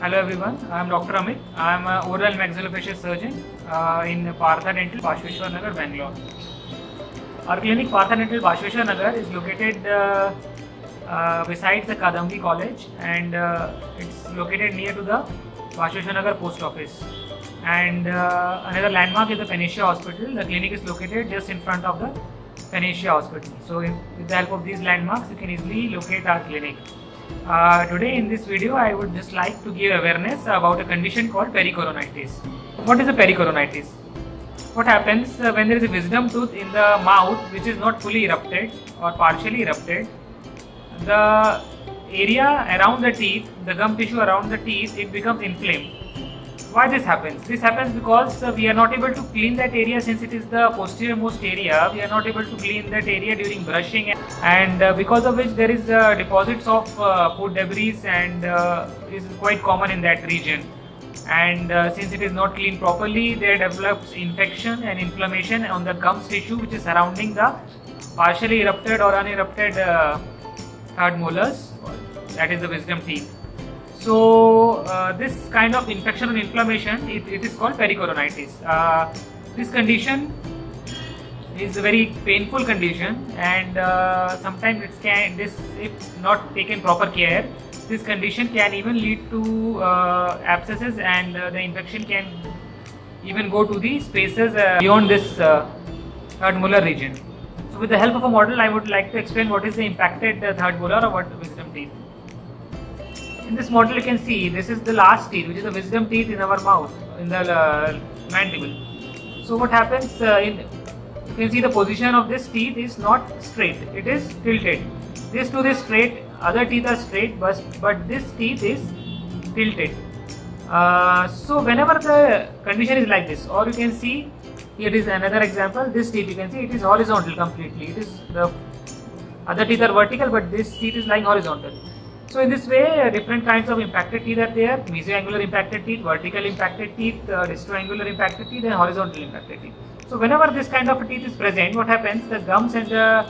Hello everyone, I am Dr. Amit. I am an oral maxillofacial surgeon uh, in Partha Dental, Basaveshwar Nagar, Bangalore. Our clinic Partha Dental, Basaveshwar Nagar is located uh, uh, beside the Kadambi College and uh, it's located near to the Basaveshwar Nagar Post Office. And uh, another landmark is the Panacea Hospital. The clinic is located just in front of the Panacea Hospital. So if, with the help of these landmarks, you can easily locate our clinic. Uh, today in this video I would just like to give awareness about a condition called pericoronitis. What is a pericoronitis? What happens uh, when there is a wisdom tooth in the mouth which is not fully erupted or partially erupted? The area around the teeth, the gum tissue around the teeth, it becomes inflamed. Why this happens? This happens because uh, we are not able to clean that area since it is the posterior most area. We are not able to clean that area during brushing and uh, because of which there is uh, deposits of uh, food debris and uh, is quite common in that region. And since it is not cleaned properly, there develops infection and inflammation on the gums tissue which is surrounding the partially erupted or unerupted third molars, that is the wisdom teeth. So uh, this kind of infection and inflammation, it, it is called pericoronitis. Uh, this condition is a very painful condition, and uh, sometimes it can this if not taken proper care, this condition can even lead to uh, abscesses, and uh, the infection can even go to the spaces uh, beyond this uh, third molar region. So with the help of a model, I would like to explain what is the impacted third molar or what wisdom teeth. In this model you can see this is the last teeth which is the wisdom teeth in our mouth in the uh, mandible. So what happens uh, in you can see the position of this teeth is not straight it is tilted. This tooth is straight other teeth are straight but, but this teeth is tilted. Uh, so whenever the condition is like this or you can see here is another example this teeth you can see it is horizontal completely it is the other teeth are vertical but this teeth is lying horizontal. So in this way, uh, different kinds of impacted teeth are there, mesioangular impacted teeth, vertical impacted teeth, uh, impacted teeth and horizontal impacted teeth. So whenever this kind of teeth is present, what happens, the gums and the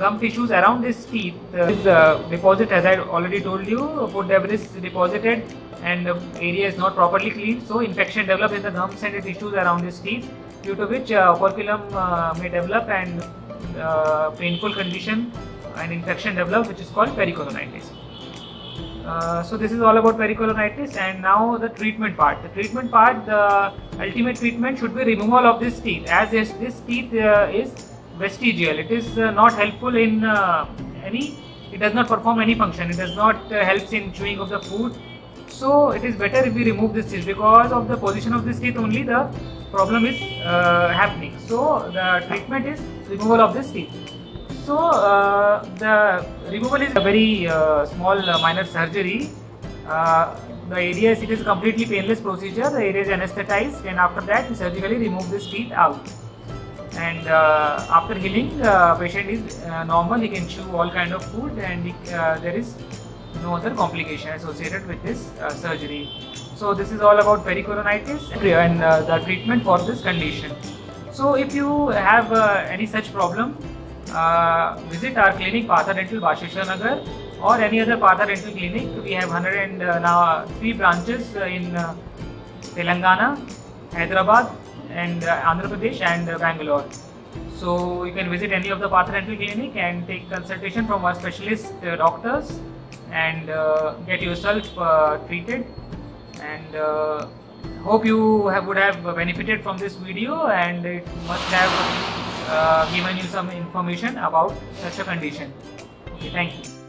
gum tissues around this teeth uh, is uh, deposit as I already told you, food debris is deposited and the area is not properly cleaned, so infection develops in the gums and the tissues around this teeth due to which uh, operculum uh, may develop and uh, painful condition and infection develop which is called pericoronitis. Uh, so this is all about pericoronitis and now the treatment part. The treatment part, the ultimate treatment should be removal of this teeth as this, this teeth uh, is vestigial. It is uh, not helpful in uh, any, it does not perform any function. It does not uh, helps in chewing of the food. So it is better if we remove this teeth because of the position of this teeth only the problem is happening. So the treatment is removal of this teeth. So uh, the removal is a very uh, small uh, minor surgery. Uh, the area is, it is completely painless procedure. The area is anesthetized and after that we surgically remove this teeth out. And uh, after healing, the patient is uh, normal. He can chew all kind of food and he, there is no other complication associated with this surgery. So this is all about pericoronitis and the treatment for this condition. So if you have any such problem, uh, visit our clinic Partha Dental Basaveshwar Nagar or any other Partha Dental clinic. We have 100 and uh, now three branches uh, in Telangana, Hyderabad and Andhra Pradesh and Bangalore. So you can visit any of the Partha Dental clinic and take consultation from our specialist doctors and get yourself treated and hope you have, would have benefited from this video and it must have uh, Uh, given you some information about such a condition. Okay, thank you.